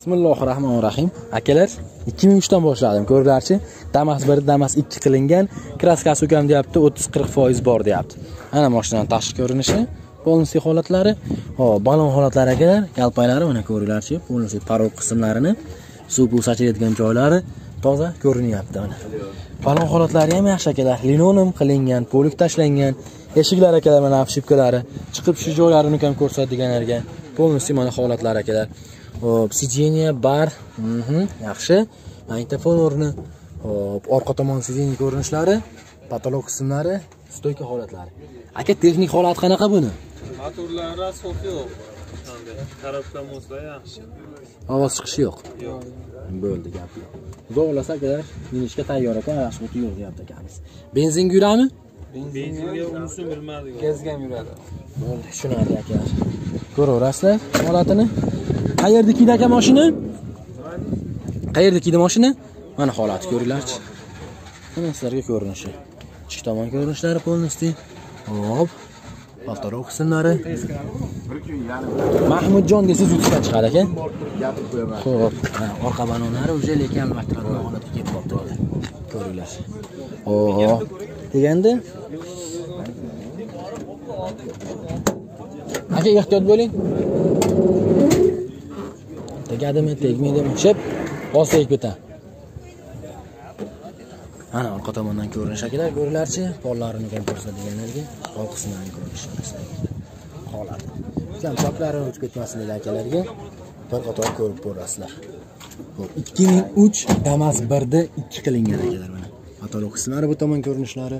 bismillahi rohmanir rohim akalar 2003 dan boshladim ko'ringlarchi damas 1 damas 2 qilingan. Kraskasi ukam deyapti 30-40 foiz bor deyapti. Mana mashinani tashqi ko'rinishi полностью holatlari. Hop balon holatlari akalar yalpaklari mana ko'ringlarchi полностью parok qismlarini suv bu sachayotgan joylari toza ko'rinyapti mana. Balon holatlari ham yaxshi akalar linoleum qilingan polik tashlangan. Eshiklar akalar mana shipkalari chiqib shu joylarini ham ko'rsatadiganlarga полностью mana holatlari akalar. Hop, сиденье bar. Mhm, yaxshi. Magnitofon o'rni. Hop, orqa tomon sidenya ko'rinishlari, patolog qismlari, stoyka holatlari. Aka, texnik holat qanaqa buni? Motorlar rasxod yo'q. Tarafdan moslar yaxshi. Ovoz chiqishi yo'q. Yo'q. Bo'ldi gap yo'q. Xudo xolasa akalar, minishga tayyor ekan, rasxod yo'q deyapti akamiz. Benzinga yuradimi? Benzinga unisini bilmadik. Gazga ham yuradi. Bo'ldi, tushunarli akalar. Ko'raverasizlar holatini. Qayerda kiydi aka mashina? Qayerda kiydi mashina? Mana holati ko'ringlarchi. Mana sizlarga ko'rinishi. Ichki tomon ko'rinishlari полностью. Hop. Avtorog qismlari. Mahmudjon siz o'tishdan chiqadi aka. ho'p orqa banonlari уже lekin maktabga holatga kelib qolibdi. Ko'ringlar. hop Deganda Aka ehtiyot bo'ling. Tegadimi, tegmaydimi? Ship, bosaylik ketadi Mana orqa tomondan ko'rinish akalar, ko'ringlarchi, pollarini ham ko'rsatganlarga, qol qismlarini ko'rinish holat. Kam choplarini o'tib ketmasinlar akalarga bir qator ko'rib ko'rasizlar. Xo'p, 2003 Damas 1 da 2 qilingan akalar mana. Patolog qismlari bu tomon ko'rinishlari.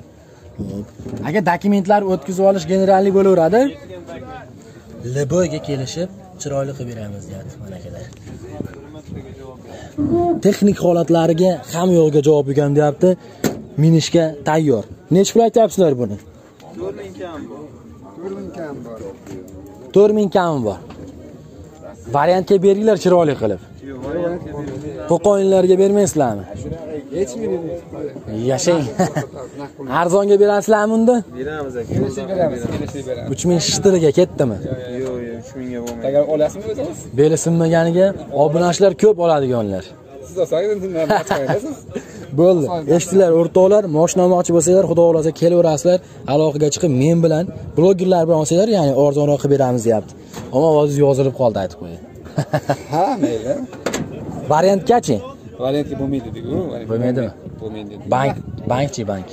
Xo'p. Aka dokumentlar o'tkazib olish generallik bo'laveradi. LBga kelishib chiroyli qilib beramiz deyapti mana akalar. Texnik holatlariga ham yo'g'iga javob bergan deyapti. Minishga tayyor. Nechta pul aytyapsizlar buni? 4000 kam bor. 4000 kam bor. 4000 kami bor. Variantga beringlar chiroyli qilib. Qo'qonlarga bermaysizlarmi? Hech Yashang. Arzonga berasizlarmi unda? Beramiz aka. beramiz. 3000 shitiriga ketdimi? Yo'q, yo'q, 3000 ga bo'lmaydi. Agar olasizmi o'zingiz? Beli sinmaganiga obunachilar ko'p oladiganlar. Siz olsangiz endi. Bo'ldi. Eshitdilar o'rtoqlar, mashina olmoqchi bo'lsanglar, xudo xolasa kelaverasizlar, aloqaga chiqib men bilan blogerlar bilan olsanglar, ya'ni arzonroq qilib beramiz deyapti. Ammo ovozingiz yozilib qoldi aytib qo'ying. Ha, mayli. Variantgachi? Variantga bo'lmaydi dedi-ku. Bo'lmaydimi? Bo'lmaydi. Bank, bankchi bank.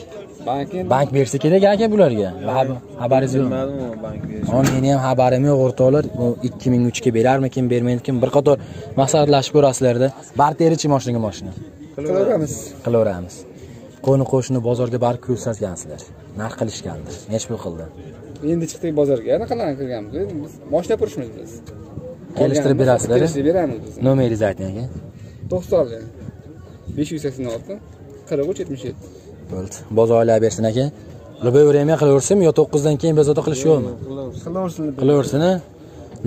Bank bersa kerak aka bularga. Xab- Xabaringiz yo'qmi? Bilmadim bank berish. Hozir meni ham xabarim yo'q o'rtoqlar. U 2003 ga berarmikin, bermaydikin bir qator maslahatlashib ko'rasizlarda. Barterichi mashinaga mashina. qilaveramiz. Qilaveramiz. Qo'ni qo'shni bozorga barib ko'rsatgansizlar. Narx qilishgandir. Nech pul qildi? Endi chiqdik bozorga. Anaqalarni qilganmiz. Biz mashina purishmiz biz. Kelishtirib berasizlar. Kelishtirib beramiz biz. Nomeringizni ayting aka. 90 586 43 77. Bo'ldi. Bozorlar bersin aka. Любой время qilaversin yo 9 dan keyin bezovta qilish yo'qmi? Qilaversin. Qilaversin.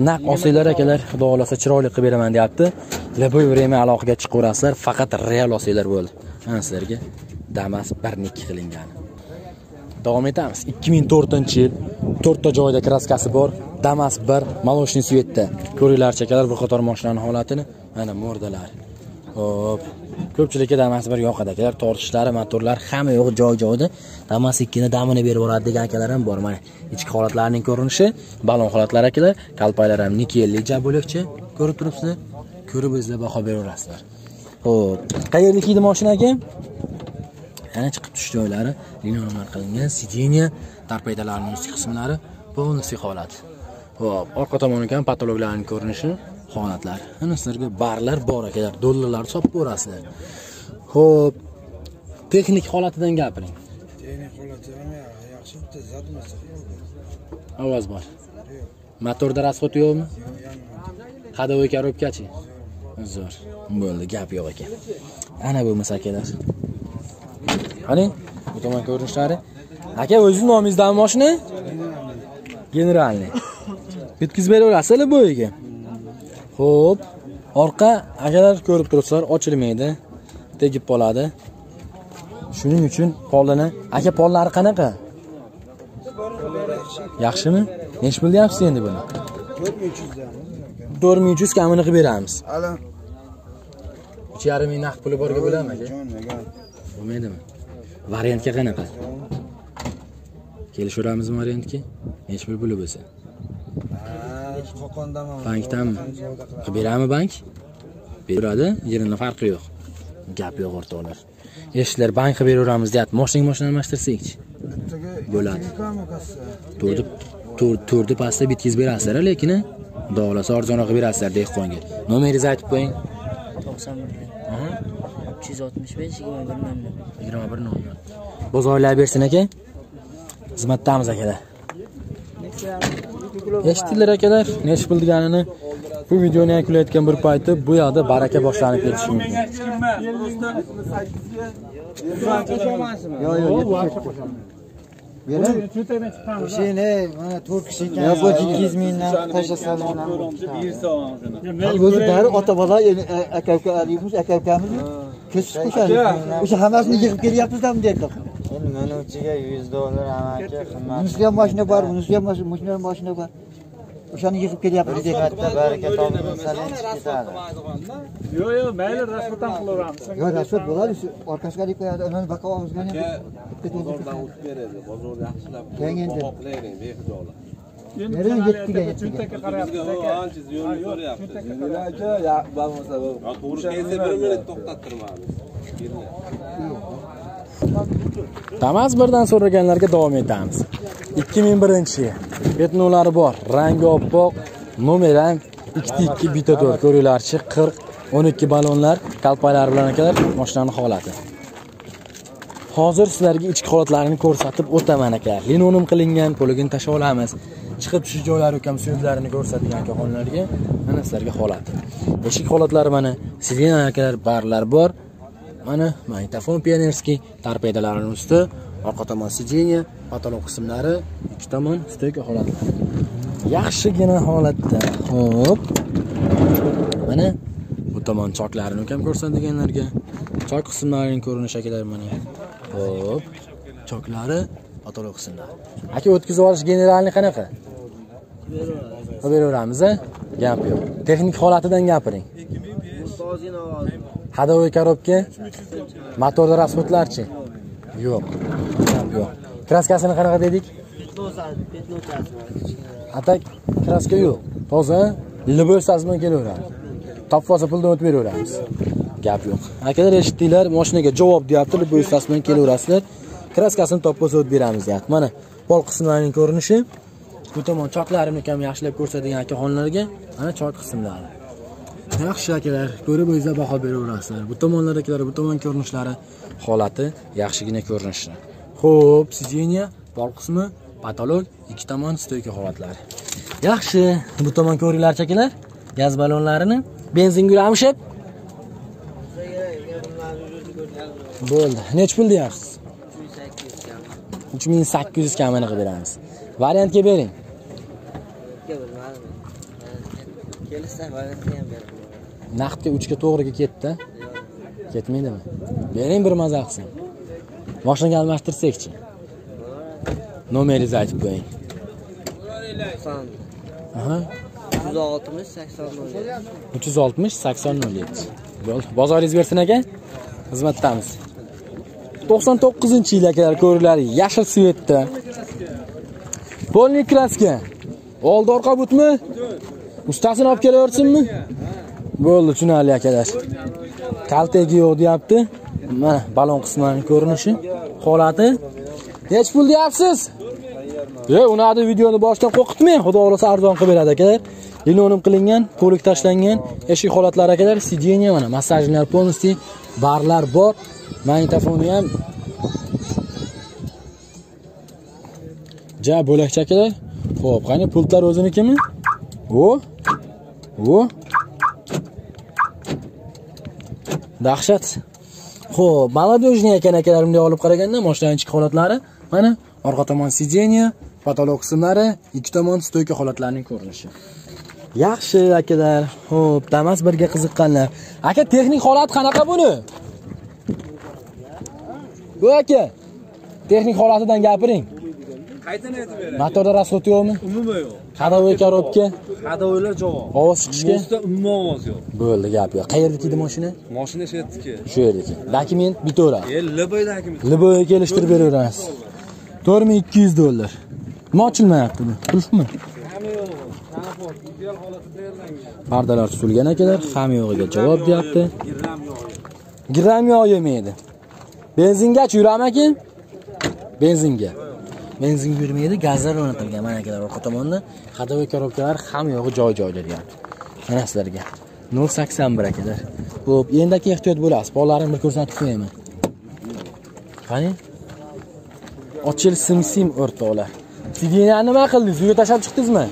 Naq olsanglar akalar, xudo xolasa chiroyli qilib beraman deyapti. Любой время aloqaga chiqaverasizlar, faqat real olsanglar bo'ldi. Mana sizlarga Damas 1 qilingan. Davom etamiz. 2004-yil 4 ta joyda kraskasi bor. Damas 1 молочный svetda. Ko'ringlar chekalar bir qator mashinaning holatini. Mana mordalar. Hop. Ko'pchilikka Damas bir yoqadi akalar. Tortishlari, motorlar hamma yo'q joy-joyida. Damas 2 ni damini berib yuboradi degan akalar ham bor. Mana ichki holatlarining ko'rinishi, balon holatlari akalar, kalpaklar ham nikelli jabo'likchi. Ko'rib turibsizlar. Ko'rib o'zinglar baho beraverasizlar. Xo'p. Qayerda kiydi mashina aka? yana chiqib tush joylari linoleumlar qilingan sideniya tarpaydalarning ustki qismlari полностью holat hop orqa tomoni ham patologlarning ko'rinishi holatlari ana sizlarga barlar bor akalar dollarlarni solib ko'rasizlar. Ho'p texnik holatidan gapiring. Texnik holati ham yaxshi bitta zadumasi ovoz bor. Motorda расход yo'qmi? Ходовой коробkachi zo'r. Bo'ldi gap yo'q ekan. Ana bo'lmasa akalar qani bu tomon ko'rinishlari. Aka o'zingiz nomingizdami mashina generalniy bitkazib beraverasizlar bo'yiga ho'p orqa akalar ko'rib turibsizlar ochilmaydi tegib qoladi. Shuning uchun pollini aka pollari qanaqa? Yaxshimi? Nechi pul deyapsiz endi buni? 4300 dan. to'rt ming uch yuz kamini qilib beramiz. Uch yarim ming naqd puli borga bo'ladimi aka? Bo'lmaydimi? Variantga qanaqa? Kelishaveramizmi variantga. Nechi pul puli bo'lsa Qo'qondaman. bankdanmi qilib berami bank? Beradi yerini farqi yo'q. Gap yo'q o'rtoqlar. Eshitdilar bank qilib beraveramiz deyapti. Moshinaga moshina almashtirsakchi Bo'ladi. to'rni to'r- to'rni pastda bitkazib berasizlar lekin xudo xohlasa arzonroq qilib berasizlar dehqonga nomeringizni aytib qo'ying. To'qson bir. Uch yuz oltmish besh yigirma bir nol nol yigirma bir nol nol bozorlar bersin aka. Xizmatdamiz akalar eshitdilar akalar nechi pul deganini bu videoni yakunlayotgan bir payti bu yoqda baraka boshlanib ketishi mumkin O'shani mana 4 kishi ekan. Yo, bu 200 mingdan tashlasalar. O'zi bari ota bola aka uka aka ukamiz. Kesib qo'shadi. O'sha hammasini yig'ib kelyapmiz-da deyapti. Endi minuvchiga 100 dollar amaki qimmat. Bunisiga ham mashina bor, bunisiga ham mashina, bunisiga ham mashina bor. O'shani yig'ib kelyapmiz deyapti. Katta baraka topib salat ketadi. yo'q yo'q mayli rasmdan qilaveramiz Yo, rasot bo'ladi, shu orqasiga olib qo'yadi. Undan baqa og'izgan ham. Keyin endi. Nereye yetdiga, yetdiga. cho'ntakka qarayapmiz damas birdan so'raganlarga davom etamiz. 2001 yil. Petnolari bor. Rangi oppoq nomer ham ikkita ikki bitta to'rt. Ko'ringlarchi 40 12 ballonlar kalpaylari bilan akalar mashinaning holati hozir sizlarga ichki holatlarini ko'rsatib o'taman aka. Linonim qilingan poligin tashlab olamiz. Chiqib tushish joylari ukam suyuklarini ko'rsatgan akaxonlarga mana sizlarga holati eshik holatlari mana sirena akalar barlar bor. Mana magnitofon pionerskiy torpedalarini usti orqa tomon sиденье patolog qismlari ikki tomon stoyka holatlari yaxshigina holatda. Ho'p mana bu tomon choklarini ukam ko'rsatganlarga chok qismlarining ko'rinishi akalar mana. Ho'p choklari patolog qismlari aka o'tkazib olish generalniy qanaqa? Qilib beraveramiz a gap yo'q. Texnik holatidan gapiring ходовой коробка motorni расходlarchi yo'q. Yo'q. Kraskasini qanaqa dedik? Atak kraska yo'q. Toza. Liboy kelaveradi topib olsa puldan o'tib beraveramiz. Gap yo'q. Akalar eshitdinglar mashinaga javob deyapti liboy bilan kelaverasizlar. Kraskasini topib olsa o'tib beramiz deyapti. Mana pol qismlarining ko'rinishi. Bu tomon choklarini ham yaxshilab ko'rsatgan akaxonlarga mana chok qismlari. Yaxshi akalar ko'rib o'zingizlar baho beraverasizlar. Bu tomonlar bu tomon ko'rinishlari holati yaxshigina ko'rinishi ho'p сиденье pol qismi patolog ikki tomon stoyka holatlari. Yaxshi bu tomon ko'ringlarchi akalar. Gaz ballonlarini benzin gulamishib bo'ldi. Nechi pul deyapsiz? Uch ming sakkiz yuz kamini qilib beramiz. Variantga bering. Kelishsa variantga ham beraman. Naqdga uchga to'g'riga ketdi. Ketmaydimi? Bering bir maza qilsin moshinaga almashtirsakchi nomeringizni aytib qo'ying. To'qson Aha. yuz oltmish sakson nol uch yuz oltmish sakson nol yetti bo'ldi. Bozoringiz bersin aka. Xizmatdamiz. To'qson to'qqizinchi yil akalar ko'ringlar yashil svetda polniy kraska. Oldi orqa butmi ustasini olib kelaversinmi? Bo'ldi tushunarli akalar. Kaltagi yo'q deyapti. Mana balon qismlarining ko'rinishi holati. Nechi pul deyapsiz. E unaqa videoni boshidan qo'rqitmang. Xudo xohlasa arzon qilib beradi akalar. Linonim qilingan polik tashlangan eshik holatlari akalar. Сиденье mana massajlar полностью barlar bor. Magnitofoni ham. Ja bo'lakcha akalar. Ho'p qani pultlar o'zinikimi? O o dahshat. Ho'p молодежный ekan akalar bunday olib qaraganda mashinaning ichki holatlari. Mana orqa tomon сиденье patolog qismlari ikki tomon stoyka holatlarining ko'rinishi. Yaxshi akalar. Ho'p damas birga qiziqqanlar. Aka texnik holat qanaqa buni? Bu aka texnik holatidan gapiring. Qaytini aytib beray. motorda расход yo'qmi Umuman yo'q. ходовой коробка Hadovoylar javob. ovoz chiqishga? Mostda umuman ovoz yo'q. bo'ldi gap yo'q. Qayerdiki edi mashina Mashina shu yerdiki. shu yerdiki dokument bitaveradi E, liboydagimi? liboga kelishtirib beraveramiz to'rt ming ikki yuz dollar. Nima ochilmayapti bu? Qulfmi pardalar tuzilgan akalar ham yo'g'iga javob deyapti. gram yog' yemaydi benzingachi yuradimi aka benzinga benzin yurmaydi gazlar o'rnatilgan. Mana akalar orqa tomonda ходовой коробkalar ham yo'g'i joy joyda deyapti mana sizlarga. Nol sakson bir akalar. Ho'p endi aka ehtiyot bo'lasiz. Pollarini bir ko'rsatib qo'yaman. Qani? Ochil sim sim o'rtoqlar. Sideniyani nima qildingiz? Uyga tashlab chiqdingizmi?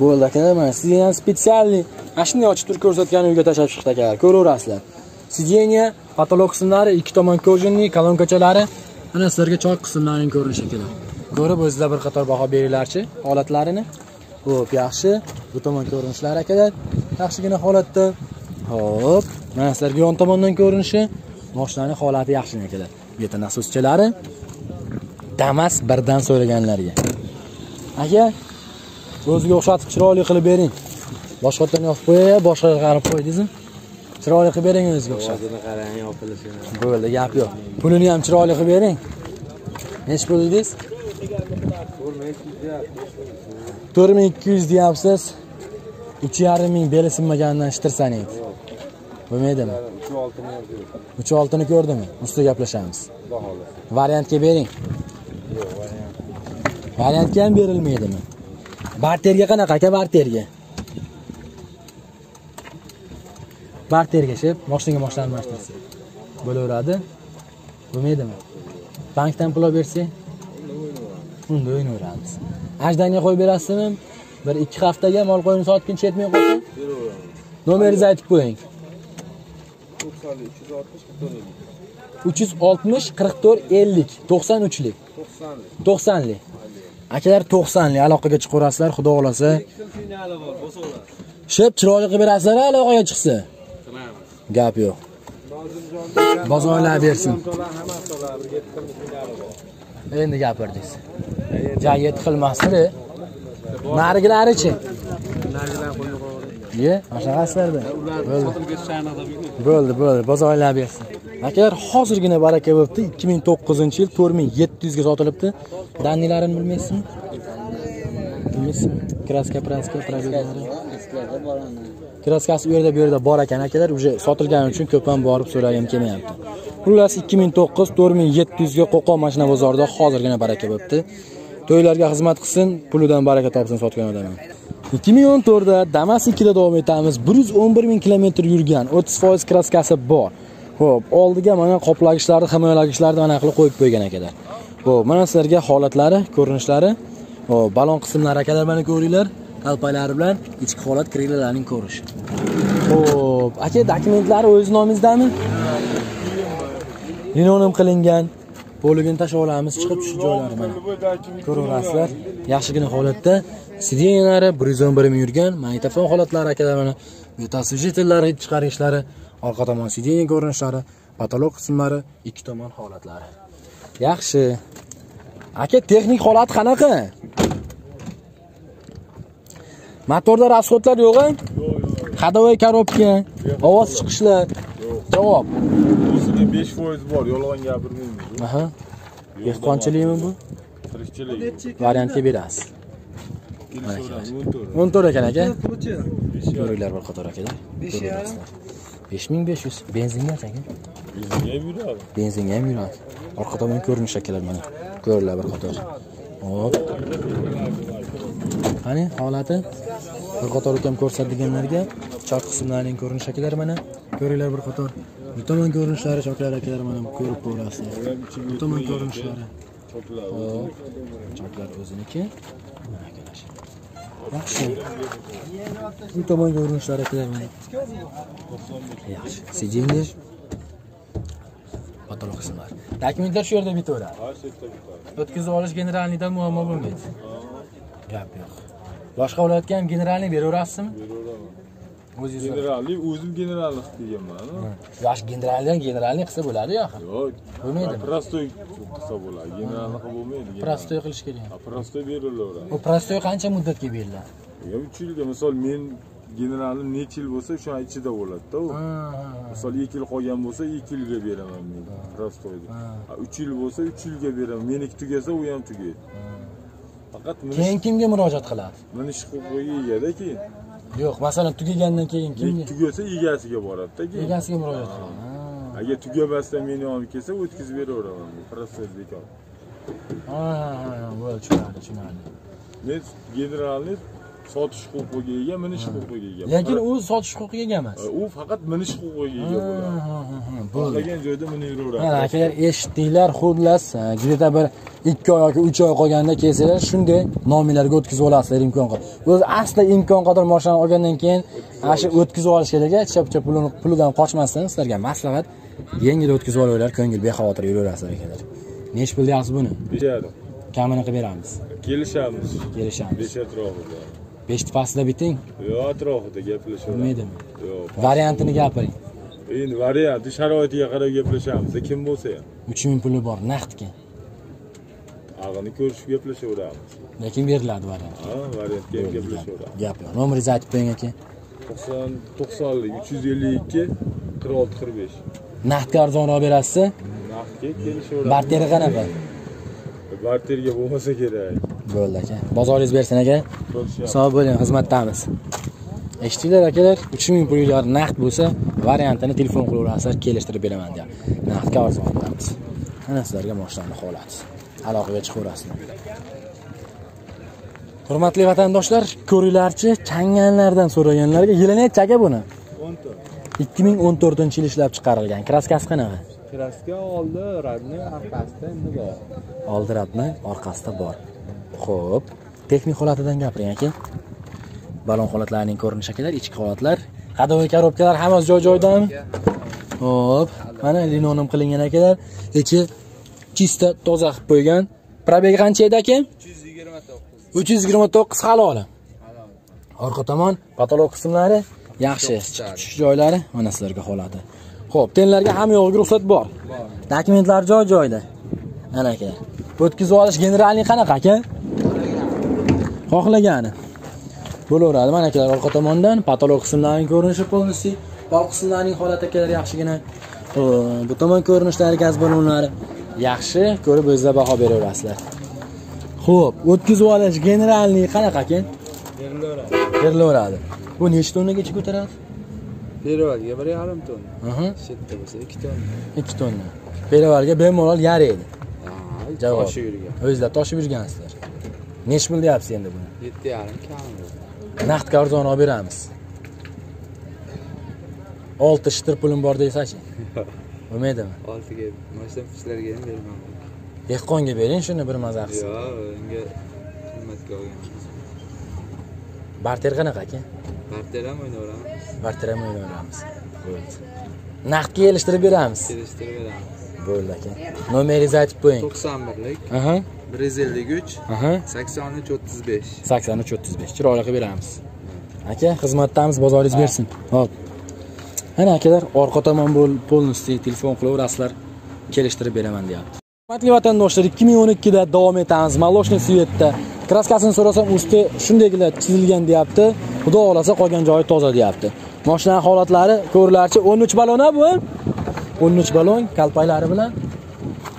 Bo'ldi akalar mana sideniyani spetsialniy mana shunday ochib turib ko'rsatgan uyga tashlab chiqdi akalar. Ko'raverasizlar. Sideniya potolok simlari ikki tomon kojinli kolonkachalari mana sizlarga choy qismlarining ko'rinishi keladi ko'rib o'zizlar bir qator baho beringlarchi holatlarini. Ho'p yaxshi. Bu tomon ko'rinishlari akalar. Yaxshigina holatda. Ho'p mana sizlarga yon tomondan ko'rinishi. Moshinani holati yaxshigina akalar. Bu yerda nasoschalari damas birdan so'raganlarga. Aka o'ziga o'xshatib chiroyli qilib bering. Boshqatdan yopib qo'yay boshqaga qarab qo'ydingizmi chiroyli qilib bering o'ziga o'xshatib qarang yopilishini. bo'ldi gap yo'q. Pulini ham chiroyli qilib bering. Nechi pul dedingiz? To'rt ming ikki yuz deyapsiz. Uch yarim ming beli sinmaganidan shtirsan edi bo'lmaydimi? Uch oltini ko'rdimi? Ustida gaplashamiz. Variantga bering. Variantga ham berilmaydimi? Barterga qanaqa aka barterga barterga shib moshinaga moshina almashtirsa bo'laveradi. Bo'lmaydimi? Bankdan pul olib bersak unda o'ynaveramiz. Ajdanga qo'yib berasizmi? Bir ikki haftaga mol qo'yini sotguncha yetmay qolsa nomeringizni aytib qo'ying. Uch yuz oltmish qirq to'rt ellik. To'qson uchlik. To'qsonlik. Akalar to'qsonlik. Aloqaga chiqaverasizlar xudo xohlasa shib chiroyli qilib berasizlar aloqaga chiqsa gap yo'q. Bozorlayversin endi gapirdingiz ja yetti xilmasmidi narigilarichi ye mana shunaqasilarda bo'ldi. Bo'ldi bo'ldi. Bozorlar bersin. Akalar hozirgina baraka bo'libdi. ikki ming to'qqizinchi yil to'rt ming yetti yuzga sotilibdi. Dannilarini bilmaysizmi? Bilmaysizmi? Kraska praska probelari kraskasi u yerda bu yerda bor ekan akalar уже sotilgani uchun ko'p ham borib so'ragim kelmayapti. Xullas ikki ming to'qqiz to'rt ming yetti yuzga qo'qon mashina bozorida hozirgina baraka bo'libdi. To'ylarga xizmat qilsin pulidan baraka topsin sotgan odam ikki ming o'n to'rtda damas ikkida davom etamiz. bir yuz o'n bir ming kilometr yurgan o'ttiz foiz kraskasi bor. Ho'p oldiga mana qoplagichlarni himoyalagichlarni mana qilib qo'yib qo'ygan akalar. Ho'p mana sizlarga holatlari ko'rinishlari. Hop balon qismlari akalar mana ko'ringlar qalpalari bilan ichki holat krilalarning ko'rish ho'p aka dokumentlari o'z nomingizdami linonim qilingan. Poligini tashlab olamiz chiqib tushish joylari mana. Ko'raverasizlar yaxshigina holatda sideniyalari bir yuz o'n bir ming yurgan magnitofon holatlari akalar mana bu yerda освежителlar chiqarishlari orqa tomon sideniya ko'rinishlari patolog qismlari ikki tomon holatlari. Yaxshi. Aka texnik holati qanaqa? Motorda расходlar yo'qmi ходовой коробка ovoz chiqishlar. Javob. O'ziga 5% bor, yolg'on gapirmaymiz. aha. Dehqonchilikmi bu? Tirikchilik. variantga berasiz. O'n to'rt ekan aka. Ko'ringlar bir qator akalar ko'raverasizlar besh ming besh yuz. Benzinga aka. Bizga ham yuradi. benzinga ham yuradi. Orqa tomon ko'rinish akalar mana. Ko'ringlar bir qator hop. Qani holati? Bir qator ukam ko'rsatdiganlarga chok qismlarining ko'rinish shakllari mana. Ko'ringlar bir qator. Bu tomon ko'rinishlari choklar akalar mana ko'rib ko'rasizlar bu tomon ko'rinishlari. Hop. Choklar o'ziniki. Mana akalar. Yaxshi. Bu tomon ko'rinishlari akalar mana. Yaxshi. Сиденье patolog qismlar dokumentlar shu yerda bitaveradi o'tkazib olish generalniydan muammo bo'lmaydi. Gap yo'q. Boshqa viloyatga ham generalniy beraverasizmi o'zingiz generallik o'zim generallik qilganman yosh generaldan generalniy qilsa bo'ladi yo'q yo'q. Bo'lmaydimi? prostoy qilsa bo'ladi. Generallik qilib bo'lmaydi prostoy qilish kerak. Prostoy berilaveradi u prostoy qancha muddatga beriladi? Uch yilga. Misol men generalim necha yil bo'lsa o'sha ichida bo'ladida u. Misol ikki yil qolgan bo'lsa ikki yilga beraman men prostoyni uch yil bo'lsa uch yilga beraman. Meniki tugasa u ham tugaydi. Faqat keyin kimga murojaat qiladi? Minish huquqiga egada keyin. Yo'q masalan tugagandan keyin kimga? tugasa egasiga boradida keyin. Egasiga murojaat qiladi. Agar tugamasdan meni yonimga kelsa o'tkazib beraveraman. Prostoy bekor. Ha ha, ha. Bo'ldi tushunarli tushunarli. Men generalni sotish huquqiga ega minish huquqiga ega. Lekin u sotish huquqiga ega emas. U faqat minish huquqiga ega bo'ladi. xohlagan joyda mana minaveraveradi akalar eshitdinglar xullas. Где-то bir ikki oy yoki uch oy qolganda kelsanglar shunday nominlarga o'tkazib olasizlar imkon qadar. O'zi asli imkon qadar moshinani olgandan keyin ana shu o'tkazib olish kerak chap chap pulidan qochmasdan sizlarga maslahat yengil o'tkazib olinglar ko'ngil bexavotir yuraverasizlar akalar. Nechi pul deyapsiz buni? Besh yarim kamini qilib beramiz. Kelishamiz. Kelishamiz. Besh atrofida beshni pastida biting. Yo'q atrofida gaplashaveramiz bo'lmaydimi yo'q variantini gapiring. Endi varianti sharoitiga qarab gaplashamiz. Kim bo'lsa ham. Uch ming puli bor naqdga? Ag'ini ko'rishib gaplashaveramiz. Lekin beriladi variant. Ha variantga ham gaplashaveramiz. Gap yo'q. Nomeringizni aytib qo'ying aka? To'qson to'qsonlik uch yuz ellik ikki qirq olti qirq besh. Naqdga arzonroq berasizmi naqdga kelishaveramiz. Barteri qanaqa? Barterga bo'lmasa kerak bo'ldi aka. Bozoringiz bersin aka. Sog' bo'ling xizmatdamiz. Eshitdinglar akalar uch ming pulinglar naqd bo'lsa variantini telefon qilaverasizlar kelishtirib beraman deyapti naqdga arzon qilamiz. Mana sizlarga moshinani holati aloqaga chiqaverasizlar. Hurmatli vatandoshlar ko'ringlarchi changanlardan so'raganlarga yili nechi aka buni? Ikki ming o'n to'rtinchi yil ishlab chiqarilgan. Kraskasi qanaqa? Kraska oldi radni orqasida endi bor. Oldi radni orqasida bor Xo'p, texnik holatidan gapiring aka balon holatlarining ko'rinishi akalar ichki holatlar. Hadoviy korobkalar hammasi joy joydan. Xo'p, mana linonim qilingan akalar. Ichi chista toza qilib qo'ygan. Probeg qancha edi aka? Uch yuz yigirma orqa tomon patolog qismlari. Yaxshi. Tushish joylari. Mana sizlarga holati. Xo'p, tenlarga hamma yo'q ruxsat bor. Dokumentlar joy joyda. Ana aka. O'tkazib olish generalniy qanaqa aka? Xohlagani. Bo'laveradi mana akalar orqa tomondan patolog qismlarining ko'rinishi полностью pol qismlarining holati akalar yaxshigina. Bu tomon ko'rinishlari gaz ballonlari yaxshi ko'rib o'zingizlar baho beraverasizlar. Ho'p o'tkazib olish generalniy qanaqa aka? Berilaveradi. Bu nechi tonnagacha ko'taradi? Perevalga bir yarim tonna. Aha, shetda bo'lsa ikki tonna. Ikki tonna. Peravalga bemalol yaraydi Javob. toshi yurgan. Toshib yurgansizlar nechi pul deyapsiz endi buni? Yetti yarim kami naqdga arzonroq beramiz. Olti shtir pulim bor deysachi bo'lmaydimi? Oltiga mashina pishlarga ham berman dehqonga bering shuni bir maza qilsin yo'q unga qimmatga olgan barter qanaqa aka? Barter ham o'ynaveramiz. Barter ham o'ynaveramiz. Bo'ldi. Naqdga kelishtirib beramiz? Kelishtirib beramiz bo'ldi aka nomeringizni aytib qo'ying. To'qson birlik. Aha. Bir yuz ellik uch. Aha. Sakson uch o'ttiz besh. Sakson uch o'ttiz besh. Chiroyli qilib beramiz. Aka xizmatdamiz. Bozoringiz bersin. Hop. Ana akalar orqa tomon bo'l полностью telefon qilaverasizlar. Kelishtirib beraman deyapti. Hurmatli vatandoshlar ikki ming o'n ikkida davom etamiz. Молочный svetda. Kraskasini so'rasam usti shundaygilar chizilgan deyapti. Xudo xohlasa qolgan joyi toza deyapti. Moshina holatlari ko'rilarchi o'n uch ballon bu o'n uch balon kalpaklari bilan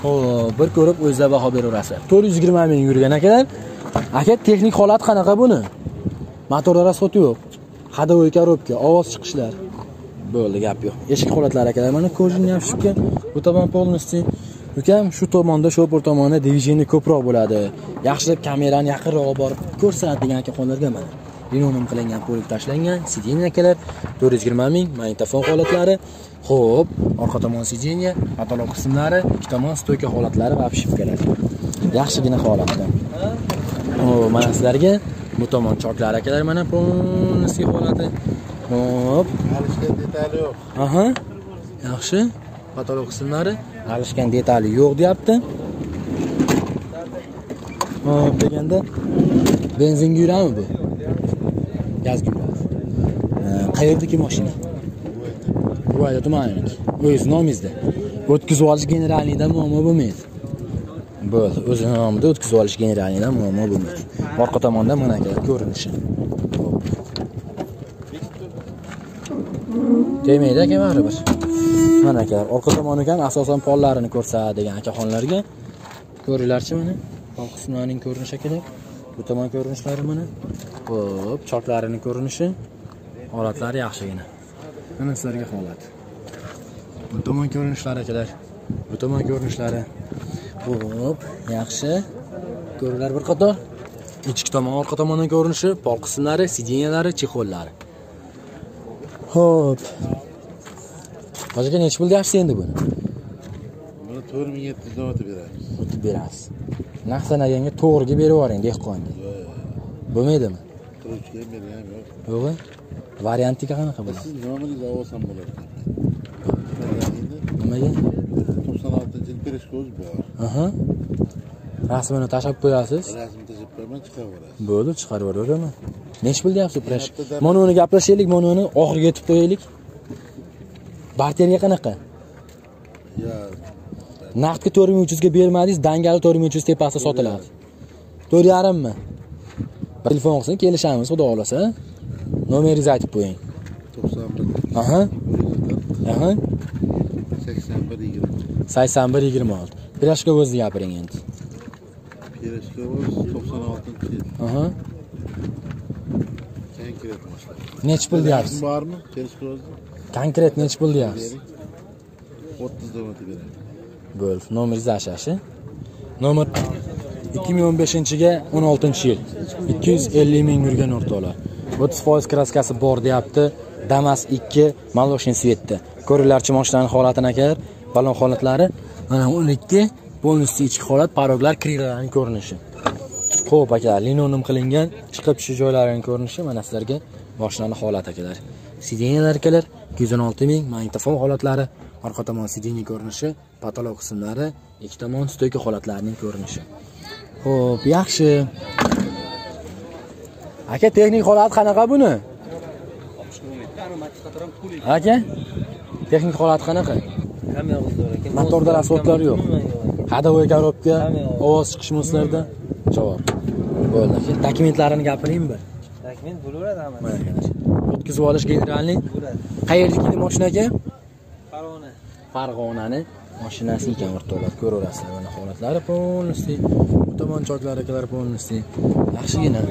Xo'p, bir ko'rib o'zizlar baho beraverasizlar. 420 ming yurgan akalar. Aka, texnik holat qanaqa buni? Motorda расход yo'q. ходовой korobka, ovoz chiqishlar. Bo'ldi, gap yo'q. Eshik holatlari akalar, mana kojin ham shubka. Bu tomon полностью. Ukam shu tomonda shopur tomoni движение ko'proq bo'ladi. Yaxshilab kamerani yaqinroq olib borib ko'rsatadigan akaxonlarga mana. Linonim qilingan polik tashlangan, sideniya akalar 420 ming, magnitofon holatlari. Xo'p, orqa tomon sideniya, patolog qismlari, ikki tomon stoyka holatlari va obshipkalar. Yaxshigina holatda. Mana sizlarga bu tomon choklar akalar mana полностью holati. Xo'p, alishgan detali yo'q aha. Yaxshi. Patolog qismlari alishgan detali yo'q deyapti. Hop deganda benzinga yuradimi bu? Gazga qayerdagi mashina buvayda tumaniki o'z nomingizda o'tkazib olish generalniyda muammo bo'lmaydi. Bo'ldi. O'zini nomida o'tkazib olish generalniyda muammo bo'lmaydi. Orqa tomonda mana akalar ko'rinishi. Tegmaydi aka baribir. Mana aka orqa tomoni ham asosan pollarini ko'rsatadigan akaxonlarga ko'ringlarchi mana. Pol qismlarining ko'rinishi akalar bu tomon ko'rinishlari mana. Ho'p choklarini ko'rinishi holatlari yaxshigina. Mana sizlarga holat. Bu tomon ko'rinishlari akalar bu tomon ko'rinishlari. Ho'p yaxshi. Ko'ringlar bir qator. Ichki tomon orqa tomondan ko'rinishi pol qismlari sideniyalari chexollari. Ho'p hoji aka nechi pul deyapsiz endi buni? Buni 4700 otib beramiz. o'tib berasiz. Naq sanaganga to'g'riga berib yuboring dehqonga. Bo'lmaydimi Yo'g'i variantiga qanaqa bo'ladi? Siz nomingizni olsam ekan. nimaga? 96 yil Pereshkoz bor. aha. Rasmini tashlab qo'yasiz? Rasm tashib qo'yaman chiqaverasiz. bo'ldi chiqarib yuboraman nechi pul deyapsiz prash mononi gaplashaylik mononi oxiriga yetib qo'yaylik. Barterga qanaqa? Naqdga to'rt ming uch yuzga bermadingiz dangali to'rt ming uch yuz tepasida sotiladi. To'rt yarimmi telefon qilsin kelishamiz xudo xohlasa. Nomeringizni aytib qo'ying. 91 aha. Aha. 81 20. sakson bir yigirma olti. Gapiring endi. Pereshkoz 96 yil. aha. Nechi pul deyapsiz? Bormi? Konkret nechi pul deyapsiz? 30 dan o'tib beramiz. bo'ldi. Nomeringizni ashashi nomer 2015-ga 16 yil. 250 ming yurgan o'rtoqlar. 30 foiz kraskasi bor deyapti. Damas 2 молочный svetda ko'ringlarchi mashinaning holatini akalar. Balon holatlari mana 12 полностью ichki holat paroglar krilarni ko'rinishi. Ho'p akalar linonim qilingan chiqib tushish joylarining ko'rinishi mana sizlarga mashinaning holati akalar. Sideniyalar akalar 216 ming magnitofon holatlari. Orqa tomon sideniya ko'rinishi patolog qismlari ikki tomon stoyka holatlarining ko'rinishi. Ho'p yaxshi aka texnik holati qanaqa buni aka texnik holati qanaqa motorda rasvodlar yo'q ходовой коробка ovoz chiqish moslarda javob bo'ldi aka dokumentlarini gapiring bir Dokument bo'laveradi hamma. o'tkazib olish generalniy qayerdagi mashina aka Farg'ona. farg'onani mashinasi ekan o'rtoqlar ko'raverasizlar mana holatlari полностью bu tomon choklari akalar полностью yaxshigina.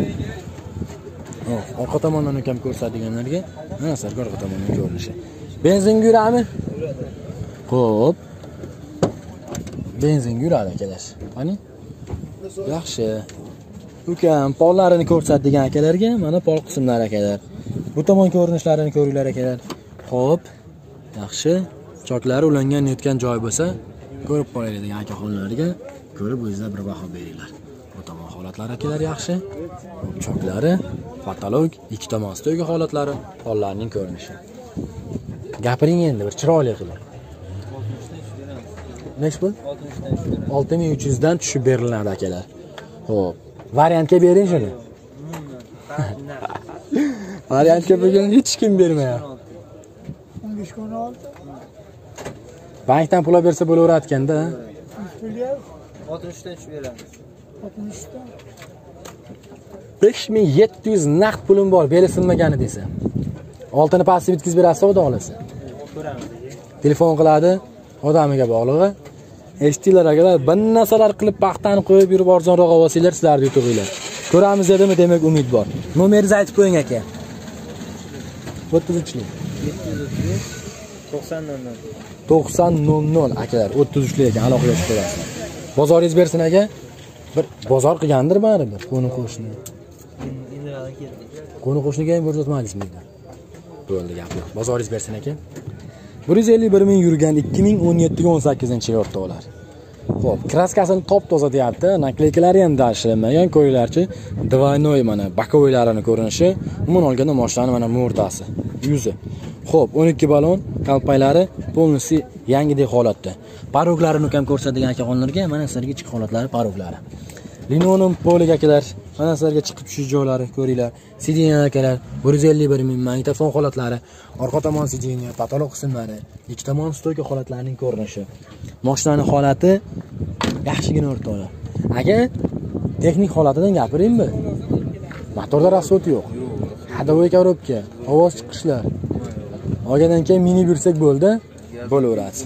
Orqa tomondan ham ko'rsatadiganlarga mana sizlarga orqa tomondan ko'rinishi. Benzinga yuradimi ho'p benzinga yuradi akalar. Qani? Yaxshi. Ukam pollarini ko'rsatadigan akalarga mana pol qismlari akalar. Bu tomon ko'rinishlarini ko'ringlar akalar. Ho'p yaxshi. Choklari ulangan netgan joy bo'lsa ko'rib qolaylik degan akaxonlarga ko'rib o'zingizlar bir baho beringlar. Bu tomon holatlari akalar yaxshi. Choklari patolog ikki tomon stoyga holatlari pollarning ko'rinishi. Gapiring endi bir chiroyli qilib. Nechi pul olti ming uch yuzdan tushib beriladi akalar. Ho'p variantga bering shuni. Variantga bugun hech kim bermayapti. O'n besh kun oldi. Bankdan pul olib bersa 63 dan tushib beramiz. oltmishdan besh ming yetti yuz naqd pulim bor berisinmagani desa. Oltini pastga bitkazib berasiz xudo xohlasa? Ko'ramiz. telefon qiladi odamiga bog'lig'i. Eshitdinglar akalar bir narsalar qilib paxtani qo'yib yurib arzonroq olsanglar sizlarni yutug'inglar ko'ramiz dedimi demak umid bor. Nomeringizni aytib qo'ying aka. O'ttiz uchlik 90 dan. to'qson nol nol akalar o'ttiz uchlik ekan aloqaga chiqib bozoringiz bersin aka. Bir bozor qilgandir baribir qo'ni qo'shni. Qo'ni qo'shniga ham ko'rsatmadingizmi bo'ldi gap yo'q. Bozoringiz bersin aka. Bir yuz ellik bir ming yurgan ikki ming o'n yettiga o'n sakkizinchi yil o'rtoqlar ho'p kraskasini top toza deyapti nakleykalari ham ishlanmagan ko'ringlarchi двойной mana bokovoylarini ko'rinishi umuman olganda moshinani mana murdasi yuzi. Ho'p o'n ikki ballon kalpaylari полностью yangidek holatda. Paroklarini ham ko'rsatadigan akaxonlarga mana sizlarga ichki holatlari paroklari linonim poliga akalar mana sizlarga chiqib tushish joylari ko'ringlar. Sideniya akalar bir yuz ellik bir ming magnitofon holatlari. Orqa tomon sideniya patolog qismlari. Ikki tomon stoyka holatlarining ko'rinishi. Mashinaning holati yaxshigina o'rtoqlar aka texnik holatidan gapiraymi motorda rasot yo'q. Ходовой korobka, ovoz chiqishlar. Olgandan keyin mini yursak bo'ldi bo'laveradi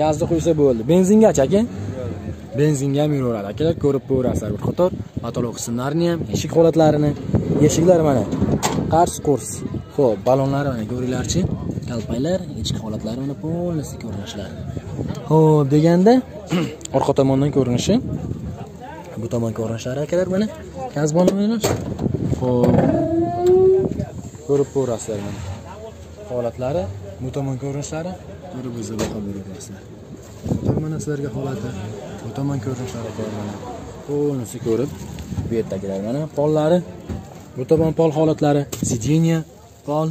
gazni qo'ysa bo'ldi. Benzingachi aka. Benzinga ham yuraveradi akalar ko'rib ko'rasizlar. Bir qator patolog qismlarini ham eshik holatlarini eshiklar mana qars qurs. Ho'p balonlari mana ko'ringlarchi. Kalpaklar ichki holatlari mana полностью ko'rinishlari ho'p deganda orqa tomondan ko'rinishi. Bu tomon ko'rinishlari akalar mana kazbon ho'p ko'rib ko'rasizlar mana holatlari. Bu tomon ko'rinishlari. Ko'rib o'zingizlar baho beraverasizlar. Bu tomon mana sizlarga holati. Tomon ko'rinishlari bor mana полностью ko'rib bu yerdagilar mana pollari bu tomon pol holatlari. Sideniya pol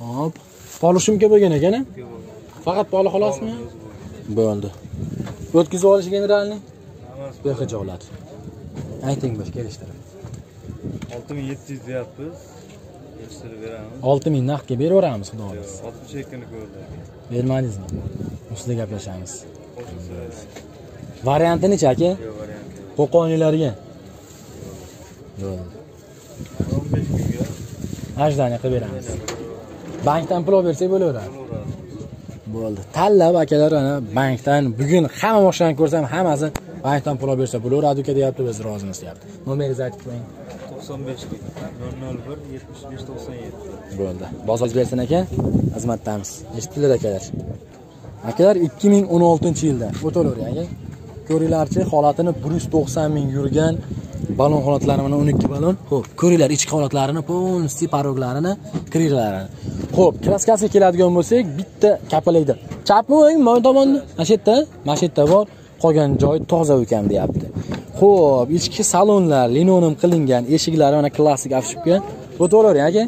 hop. Pol shumka bo'lgan ekan a faqat poli xolosmi bo'ldi. O'tkazib olish generalniy behijolat. Ayting bosh kelishtirib. Olti ming yetti yuz deyapmiz. Yetishtirib beramiz. Olti ming naqdga beraveramiz xudo xohlasa oltmish ikkini ko'rdi. Bermadingizmi? Ustida gaplashamiz varianti necha aka qo'qonliklarga. Ajdani qilib beramiz. Bankdan pul olib bersak bo'laveradi. Bo'ldi. Tanlab akalar ana bankdan bugun hamma mashinani ko'rsam hammasi bankdan pul olib bersa bo'laveradi uka deyapti biz rozimiz deyapti. Nomeringizni aytib qo'ying to'qson besh nol nol bir yetmish besh to'qson yetti bo'ldi. Bozor bersin aka. Xizmatdamiz. Eshitdilar akalar akalar 2016 yilda o'tavering aka ko'ringlarchi holatini 190 ming yurgan balon holatlari mana 12 balon. Ho'p ko'ringlar ichki holatlarini полностью poroglarini krilarini ho'p kraskasiga keladigan bo'lsak bitta kapalakda chapmi o'ng moy tomonni mana shu yerda mana shu yerda bor qolgan joyi toza ekan deyapti. Ho'p ichki salonlar linonim qilingan eshiklari mana klassik afshipka o'tavering aka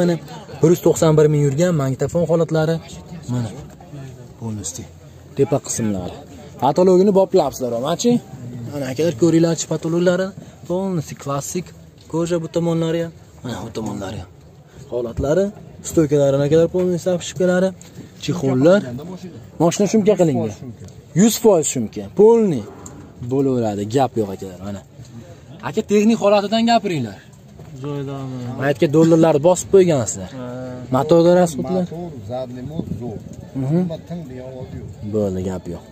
mana bir yuz to'qson bir ming yurgan magnitofon holatlari mana полностью tepa qismlari. Patologini boplabsizlar, amachi. Mana akalar ko'ringlarchi patologlari полностью klassik koja bu tomonlari ham, mana bu tomonlari ham. Holatlari, stoykalari akalar полностью apshipkalari, chexollar. Mashina shumka qilingan. 100% shumka, полный bo'laveradi, gap yo'q akalar, mana. Aka texnik holatidan gapiringlar. Joydami Maytga dollarlarni bosib qo'ygansizlar. Motorda rasxutlar. zadniy mod zo'r Mhm. nima ting degan ovoz yo'q Bo'ldi, gap yo'q.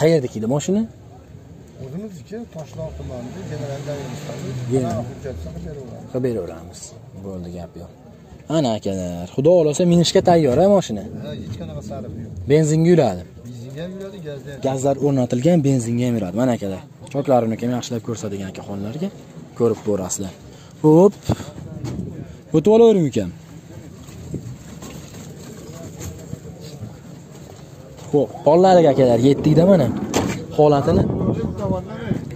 Qayerda keldi mashina? o'zimizniki toshloq tumanida generalda Gen- hujjatsa qilib beraveramiz. Bo'ldi, gap yo'q. Ana akalar, xudo xolasa minishga tayyor a mashina. Ha, hech qanaqa sarf yo'q Benzinga yuradi. benzinga ham yuradi gazda ham Gazlar o'rnatilgan, benzinga ham yuradi. Mana akalar. Choklarini ham yaxshilab ko'rsatgan akaxonlarga ko'rib ko'rasizlar. Hop. O'tib olavering ukam. Xo'p, qollariga akalar yetdikda mana. Holatini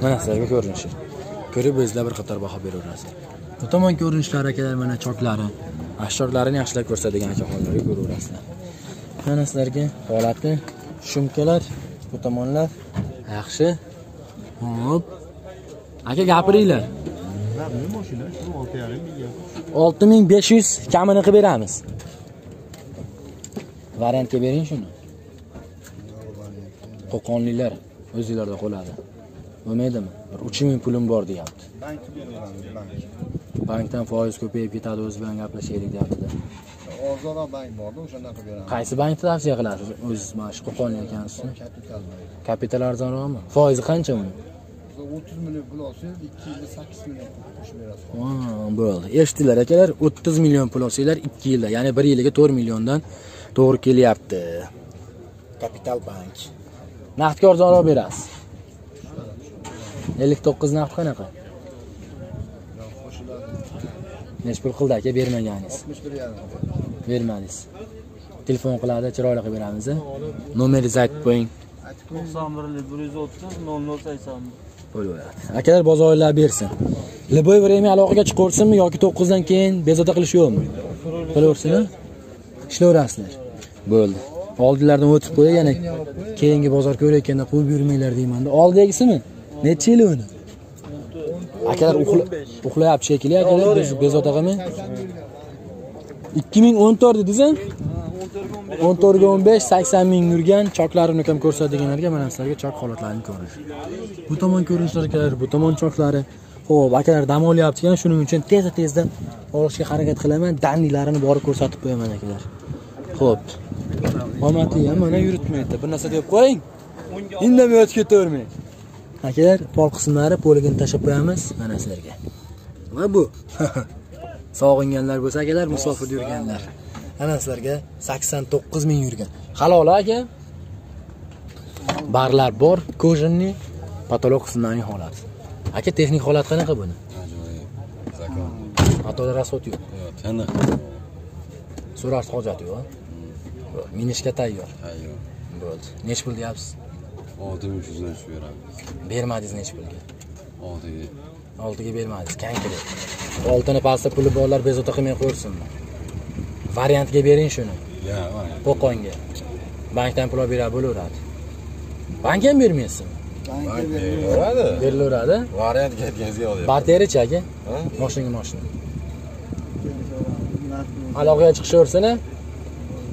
mana sizlarga ko'rinishi. Ko'rib o'zlar bir qator baho beraverasizlar. Bu tomon ko'rinishlari akalar mana choklari, ashyorlarini yaxshilab ko'rsatadigan akaxonlarga ko'raverasizlar. Mana sizlarga holati, shumkalar, bu tomonlar yaxshi. Hop. Aka gapiringlar. Narxi mashina shu olti yarim mingga 6500 kamini qilib beramiz. Variantga bering shuni. Qo'qonliklar o'zinglarda qoladi. Bo'lmaydimi? Bir 3000 pulim bor deyapti. Bankdan foiz ko'payib ketadi, o'zi bilan gaplashaylik deyapti. ozodroq bank borda o'shanda qilib beramiz Qaysi bankni tavsiya qilasiz? O'zingiz mana shu Qo'qonlik ekansiz. kapital Kapital arzonroqmi? Foizi qancha uni? 30 million pul olsangiz 2 yilda 8 million pul qo'shib berasiz. Bo'ldi. Eshitdilar akalar, 30 million pul olsanglar 2 yilda, ya'ni 1 yiliga 4 milliondan to'g'ri kelyapti. Kapital bank. Naqdga arzonroq berasiz. 59 naqd qanaqa? Nech pul qildi aka bermaganingiz? 61,5. Bermadingiz. Telefon qiladi, chiroyli qilib beramiz. Nomeringizni aytib qo'ying. 91 130 0081 Bo'laveradi. Akalar bozorlar bersin. Liboy время aloqaga chiqarsinmi yoki 9 dan keyin bezovta qilish yo'qmi? Qilaversin. Ishlayverasizlar. Bo'ldi. Oldilaridan o'tib qo'y, yana keyingi bozor ko'rayotganda qo'yib yurmanglar deymanda. Oldidagisimi? Necha yil uni? akalar uxla- uxlayapti shekilli akalar Bez- bezovta qilmang 2014 dedingiz o'n 14 ga 15 80 ming yurgan choklarimni ham ko'rsatadiganlarga mana sizlarga chok holatlarini ko'rish. Bu tomon ko'rinishlari bu tomon choklari. Ho'p akalar dam olyapti. Ekan shuning uchun tezda tezda olishga harakat qilaman. Dandilarini borib ko'rsatib qo'yaman akalar. Ho'p omadli ham mana yurtmayapti bir narsa deb qo'ying. Indamay o'tib ketavermang. Akalar pol qismlari poligini tashlab qo'yamiz mana sizlarga. Va bu. Sog'inganlar bo'lsa akalar musofirda yurganlar. Ana sizlarga 89 ming yurgan. Halol aka? Barlar bor kojinni patolog qismlarining holati. Aka texnik holat qanaqa buni? Matoda rasvot yo'q. Taniq. so'rash hojati yo'q a? minishga tayyor. Bo'ldi. Nechi pul deyapsiz? Olti ming yuzdan tushib beramiz. bermadingiz nechi pulga? Oltiga. oltiga bermadingiz kankiri oltini pastda puli borlar bezovta qilmay qo'ysinmi variantga bering shuni. Qo'qonga. Bankdan pul olib berib bo'laveradi. Bank ham bermaysizmi Beradi. berilaveradi. Variant ketganingizga olyapti. barterichi aka moshinaga moshina aloqaga chiqishaversana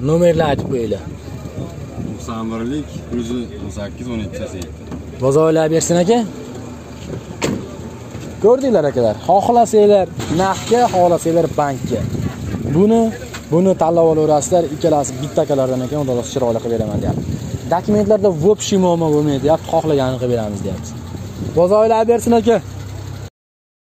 nomerni aytib qo'yinglar. 91lik 118 17 87. bozorlar bersin aka. Ko'rdinglar akalar xohlasanglar naqdga xohlasanglar bankka. Buni buni tanlab olaverasizlar ikkalasi bitta akalardan ekan xudo xohlasa chiroyli qilib beraman deyapti. Dokumentlarda вообще muammo bo'lmaydi deyapti xohlaganini qilib beramiz deyapti. Bozorlar bersin aka.